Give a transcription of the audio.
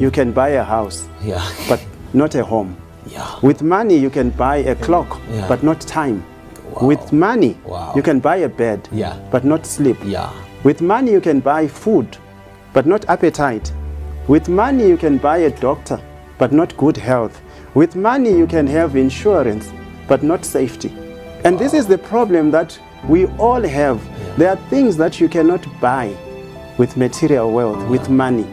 you can buy a house, Yeah. but not a home. Yeah. With money, you can buy a clock, Yeah. but not time. Wow. With money, Wow. you can buy a bed, Yeah. but not sleep. Yeah. With money, you can buy food, but not appetite. With money, you can buy a doctor, but not good health. With money, you can have insurance, but not safety. And this is the problem that we all have. There are things that you cannot buy with material wealth, with money.